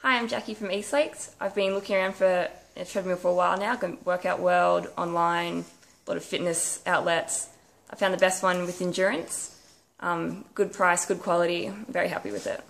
Hi, I'm Jackie from East Lakes. I've been looking around for a treadmill for a while now, going Workout World, online, a lot of fitness outlets. I found the best one with endurance. Um, good price, good quality. I'm very happy with it.